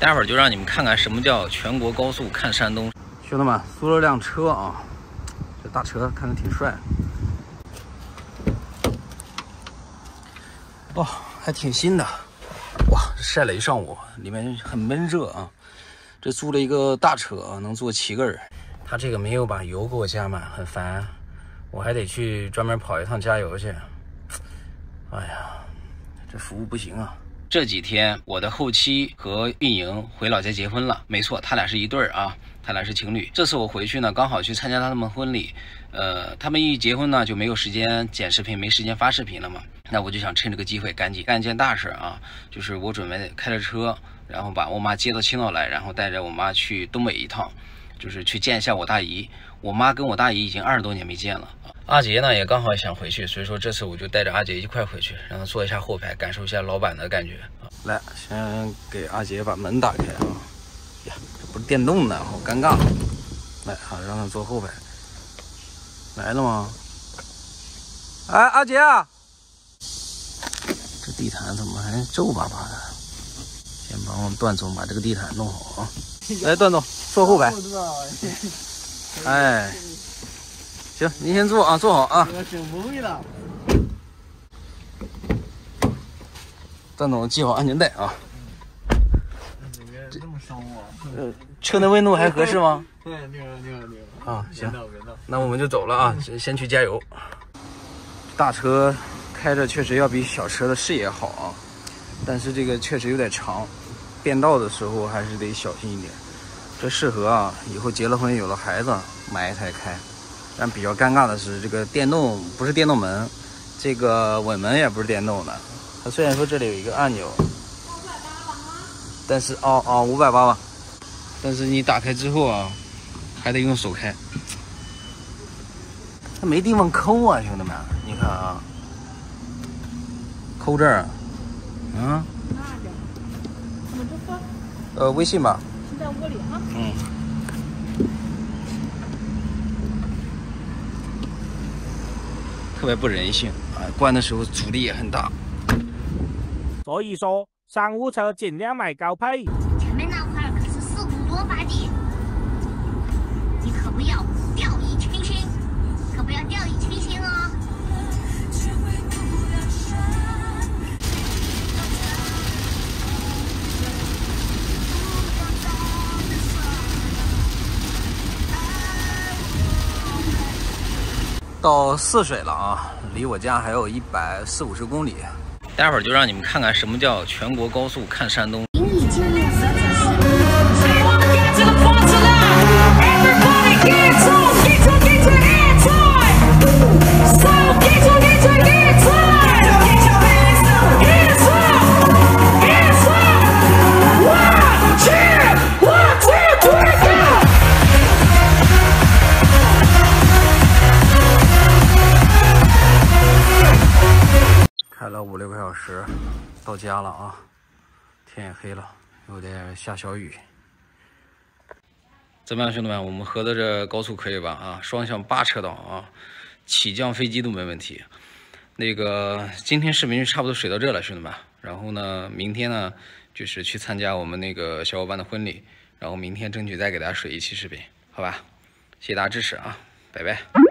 待会儿就让你们看看什么叫全国高速看山东。兄弟们，租了辆车啊，这大车看着挺帅。哇，还挺新的。哇，晒了一上午，里面很闷热啊。这租了一个大车啊，能坐七个人。他这个没有把油给我加满，很烦。我还得去专门跑一趟加油去。哎呀，这服务不行啊。这几天我的后期和运营回老家结婚了，没错，他俩是一对儿啊，他俩是情侣。这次我回去呢，刚好去参加他们婚礼，呃，他们一结婚呢就没有时间剪视频，没时间发视频了嘛。那我就想趁这个机会赶紧干一件大事啊，就是我准备开着车，然后把我妈接到青岛来，然后带着我妈去东北一趟，就是去见一下我大姨。我妈跟我大姨已经二十多年没见了。阿杰呢也刚好想回去，所以说这次我就带着阿杰一块回去，让他坐一下后排，感受一下老板的感觉。来，先给阿杰把门打开啊！呀，这不是电动的，好尴尬。来，好，让他坐后排。来了吗？哎，阿杰，这地毯怎么还皱巴巴的？先帮我段总把这个地毯弄好啊！来，段总坐后排。哎。行，您先坐啊，坐好啊。挺不会的。段总系好安全带啊。这么烧啊？呃，车内温度还合适吗？对，挺好，挺好，挺好。啊，行，那我们就走了啊，先先去加油。大车开着确实要比小车的视野好啊，但是这个确实有点长，变道的时候还是得小心一点。这适合啊，以后结了婚有了孩子买一台开。但比较尴尬的是，这个电动不是电动门，这个尾门也不是电动的。它虽然说这里有一个按钮，但是哦哦五百八吧，但是你打开之后啊，还得用手开，它没地方抠啊，兄弟们，你看啊，抠这儿，嗯，呃，微信吧，在窝里啊，嗯。特别不人性啊！关的时候阻力也很大。所以说，商务车尽量买高配。到泗水了啊，离我家还有一百四五十公里，待会儿就让你们看看什么叫全国高速看山东。开了五六个小时到家了啊，天也黑了，有点下小雨。怎么样，兄弟们？我们合的这高速可以吧？啊，双向八车道啊，起降飞机都没问题。那个今天视频就差不多水到这了，兄弟们。然后呢，明天呢就是去参加我们那个小伙伴的婚礼，然后明天争取再给大家水一期视频，好吧？谢谢大家支持啊，拜拜。